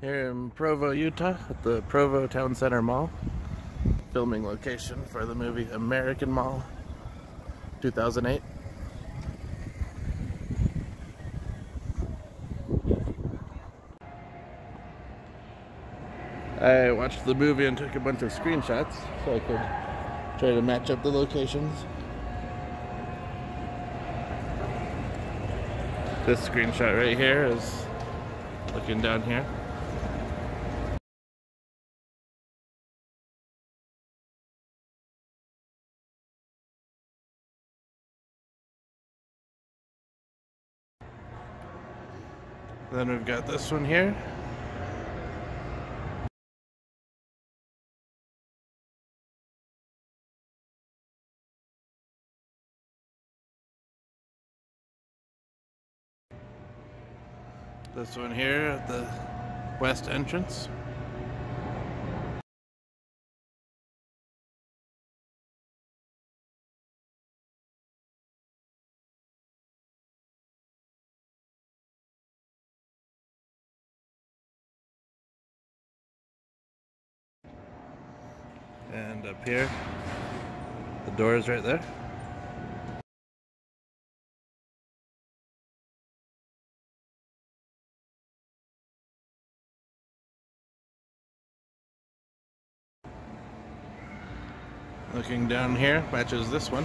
Here in Provo, Utah at the Provo Towne Centre Mall. Filming location for the movie American Mall 2008. I watched the movie and took a bunch of screenshots so I could try to match up the locations. This screenshot right here is looking down here. Then we've got this one here. This one here at the west entrance. And up here, the door is right there. Looking down here, matches this one.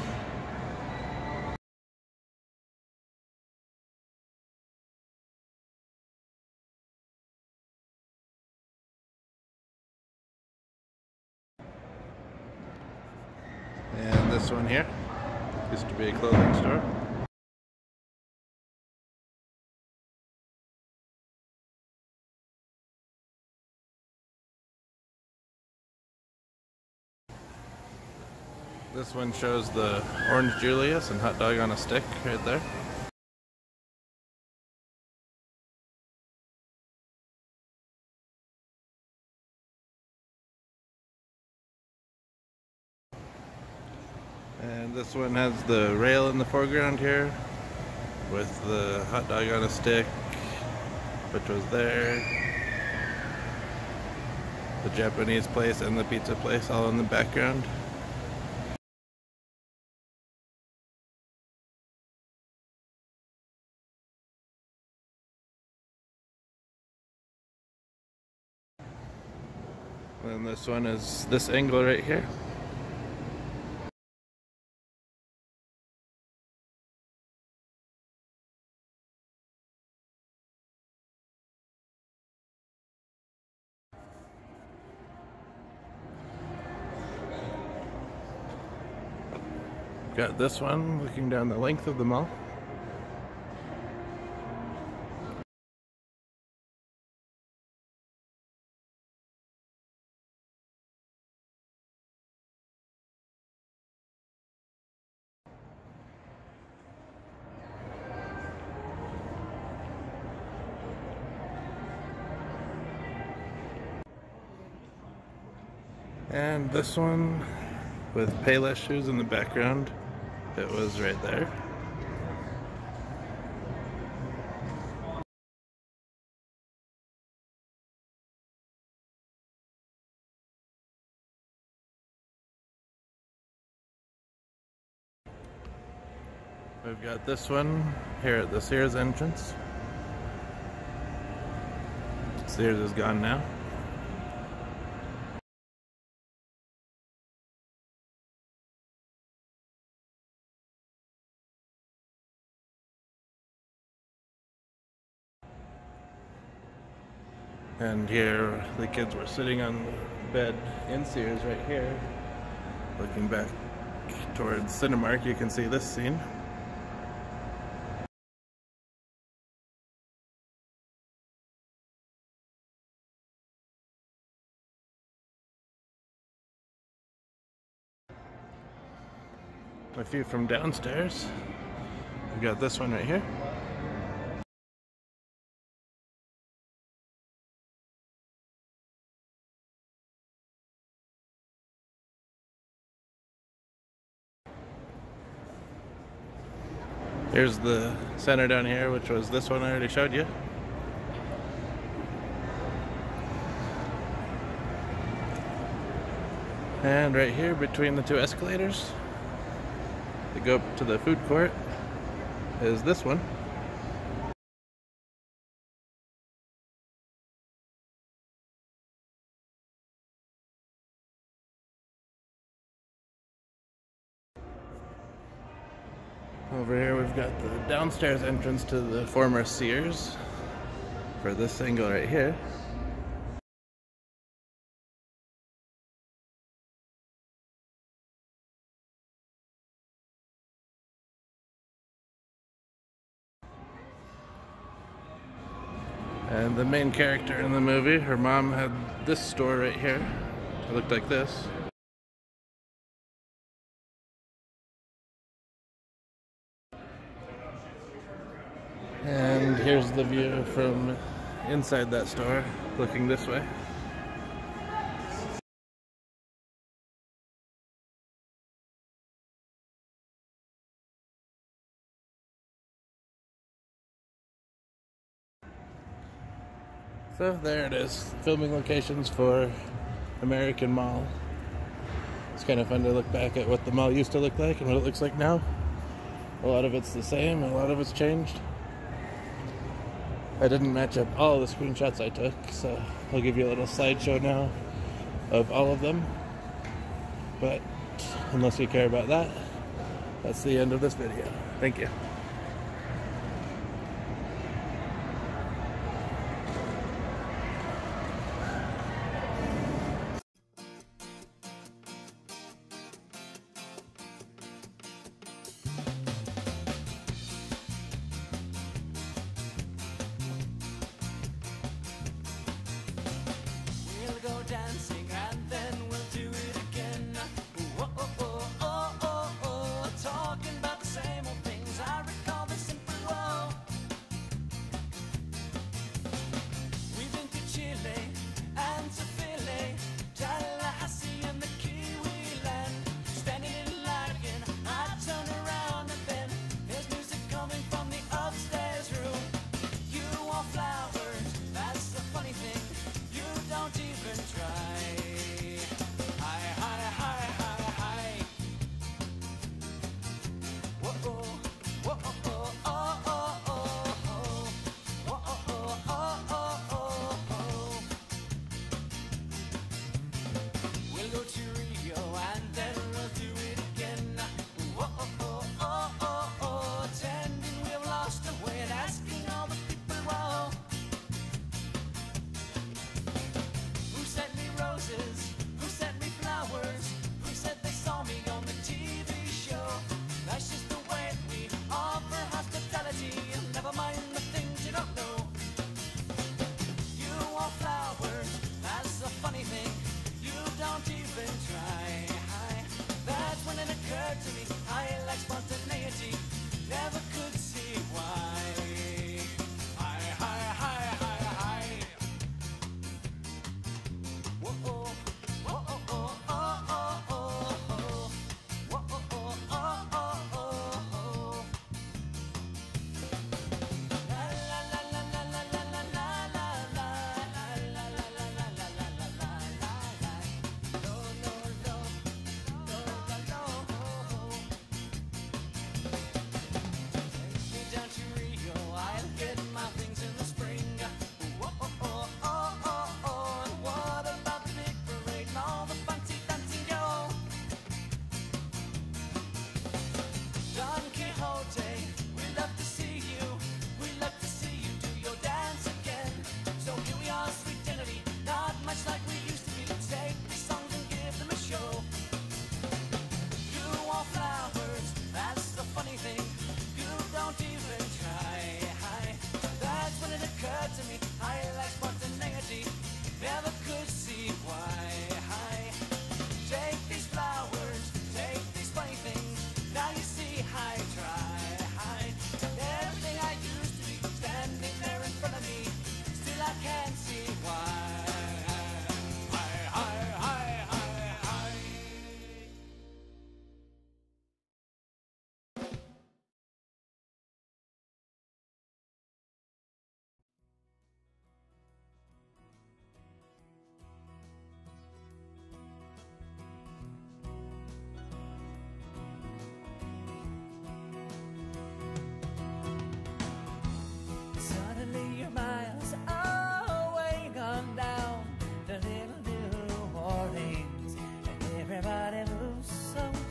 This one here used to be a clothing store. This one shows the Orange Julius and hot dog on a stick right there. This one has the rail in the foreground here with the hot dog on a stick, which was there. The Japanese place and the pizza place all in the background. And this one is this angle right here. Got this one looking down the length of the mall. And this one with Payless shoes in the background. It was right there. We've got this one here at the Sears entrance. Sears is gone now. Here the kids were sitting on the bed in Sears right here. Looking back towards Cinemark, you can see this scene. A few from downstairs. We've got this one right here. Here's the center down here, which was this one I already showed you. And right here between the two escalators they go up to the food court is this one. Over here we've got the downstairs entrance to the former Sears for this angle right here. And the main character in the movie, her mom had this store right here. It looked like this. And here's the view from inside that store, looking this way. So there it is, filming locations for American Mall. It's kind of fun to look back at what the mall used to look like and what it looks like now. A lot of it's the same, a lot of it's changed. I didn't match up all the screenshots I took, so I'll give you a little slideshow now of all of them. But unless you care about that, that's the end of this video. Thank you. everybody moves so